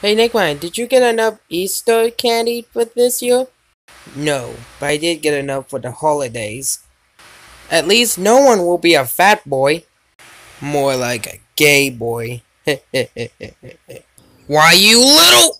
Hey Nickman, did you get enough Easter candy for this year? No, but I did get enough for the holidays. At least no one will be a fat boy. More like a gay boy. Why, you little...